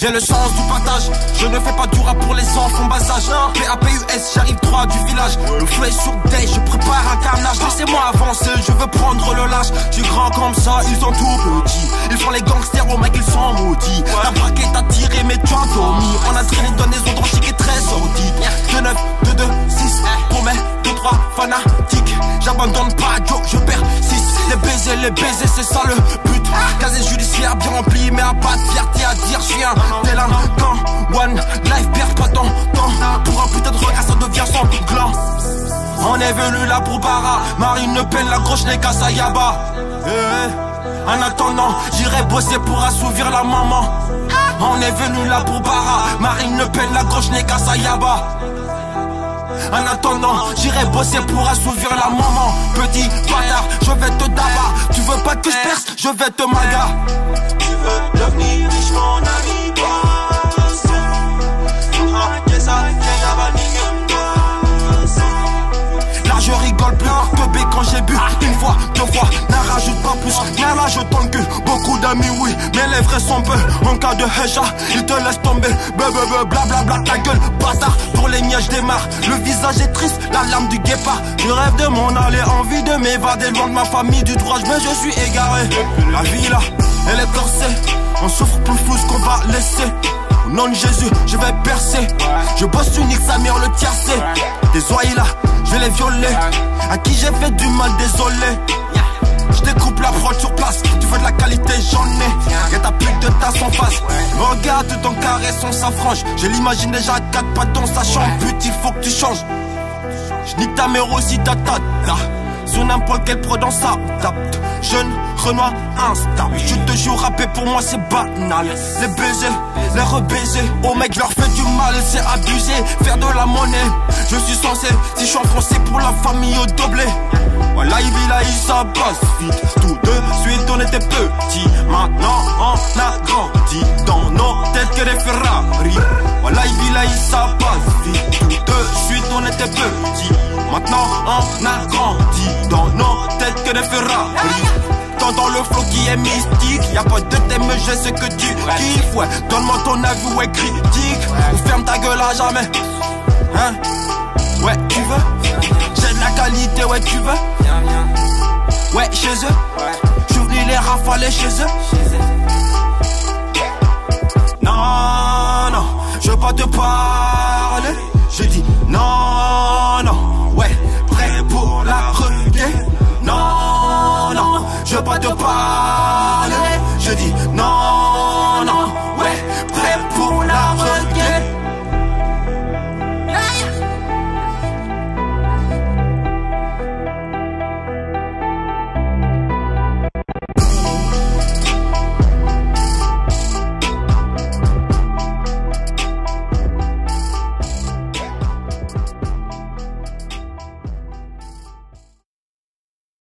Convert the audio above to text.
J'ai le sens du partage, je ne fais pas du rap pour les enfants bas âge. PAPUS, j'arrive droit du village. Le feu est sur day, je prépare un carnage. Laissez-moi avancer, je veux prendre le lâche. J'suis grand comme ça, ils sont tout petits. Ils font les gangsters, au mec, ils sont maudits. La braquette a tiré, mais tu as dormi. On a traîné dans des chic et très sordides. 2, 9, 2, 2, 6, pour mes 2, 3 fanatiques. J'abandonne pas, Joe, je perds 6. Les baisers, les baisers, c'est ça le but. Casier judiciaire bien rempli, mais à pas de fierté à dire, je suis un un One life, perds pas ton temps. Pour un putain de regard, ça devient sans gland. On est venu là pour Bara. Marine Le Pen, la gauche n'est qu'à Sayaba. Eh, En attendant, j'irai bosser pour assouvir la maman. On est venu là pour Bara. Marine Le Pen, la gauche n'est qu'à Sayaba. En attendant, j'irai bosser pour assouvir la maman. Petit bâtard, je vais te dabar. Tu veux pas que je perce, je vais te maga. Tu veux devenir riche, mon ami, Là je rigole plus que B quand j'ai bu Une fois, deux fois, n'en rajoute pas plus N'en rajoute ton cul, d'amis oui Mais les vrais sont peu, en cas de heja Ils te laissent tomber, blablabla bla bla bla ta gueule Bâtard, pour les miens je démarre Le visage est triste, la lame du guépard Je rêve de m'en aller, envie de m'évader Loin de ma famille, du droit, mais je suis égaré La vie là, elle est corsée On souffre plus ce qu'on va laisser au nom de Jésus, je vais percer. Je bosse unique, sa mère le tiercé. Tes oreilles là, je vais les violer. À qui j'ai fait du mal, désolé. Je découpe la en. Regarde ton carré sans sa frange. Je l'imagine déjà à quatre pattes dans sa chambre. But, il faut que tu changes. Je nique ta mère aussi, ta tata. Sur n'importe quel pro dans sa tape. Jeune, Renoir, instable. Je te jure, rapper pour moi c'est banal. Les baisers, les rebaisers. Au mec, leur fait du mal, c'est abusé. Faire de la monnaie, je suis censé. Si je suis en français pour la famille au doublé. Voilà, il vit là, il ça passe vite. Suite, on était petits. Maintenant, on a grandi. Dans nos têtes que des Ferrari. Voilà, il vit là, il ça passe vite. De suite, on était petits. Maintenant, on a grandi. Dans nos têtes que des Ferrari. T'entends le flow qui est mystique Y'a pas de thème, je sais que tu kiffes Ouais, donne-moi ton avis, ouais, critique Ou ferme ta gueule à jamais Hein? Ouais, tu veux? J'ai de la qualité, ouais, tu veux? Ouais, chez eux aller chez eux. Non, non, je veux pas te parler. Je dis non, non, ouais, prêt pour la reggae. Non, non, je veux pas te parler. Je dis